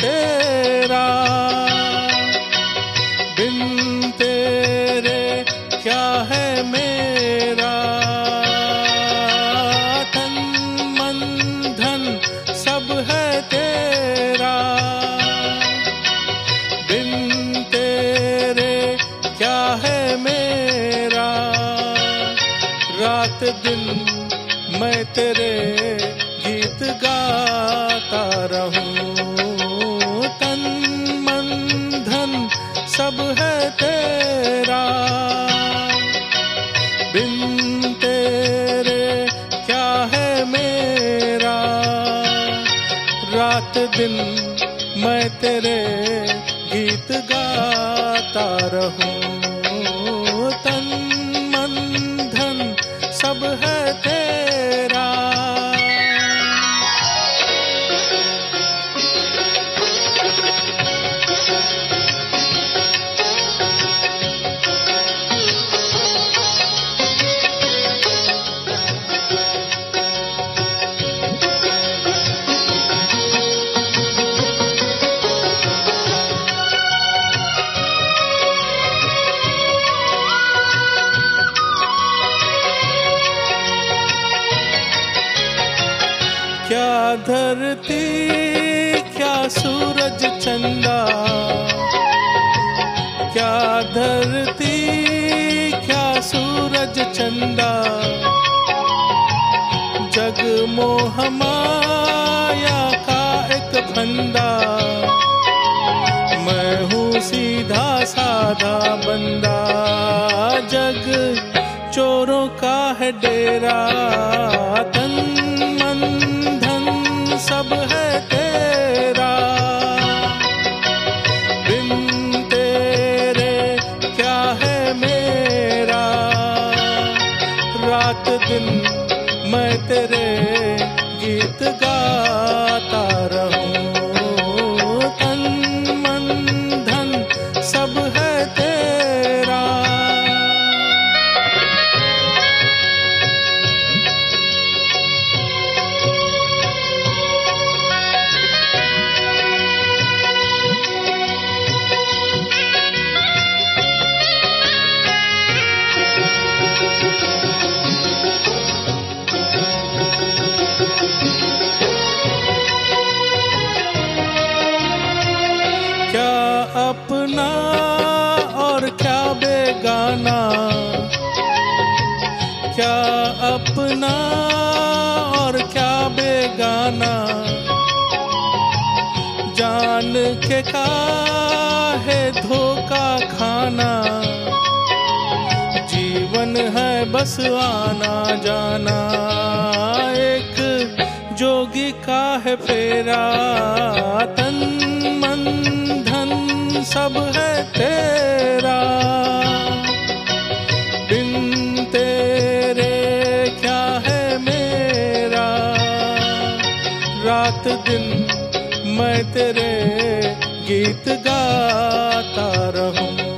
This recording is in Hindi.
तेरा। बिन तेरे क्या है मेरा? तन मन, धन सब है तेरा। बिन तेरे क्या है मेरा? रात दिन मैं तेरे गीत गाता रहूँ। सब है तेरा। बिन तेरे क्या है मेरा? रात दिन मैं तेरे गीत गाता रहूँ। धरती, क्या सूरज चंदा? क्या धरती, क्या सूरज चंदा? जग मोह माया का एक फंदा। मैं हूँ सीधा साधा बंदा। जग चोरों का है डेरा तन सब है तेरा। बिन तेरे क्या है मेरा? रात दिन मैं तेरे गीत गाता रहूँ। अपना और क्या बेगाना। क्या अपना और क्या बेगाना। जान के का है धोखा खाना। जीवन है बस आना जाना। एक जोगी का है फेरा। सब है तेरा। बिन तेरे क्या है मेरा? रात दिन मैं तेरे गीत गाता रहूँ।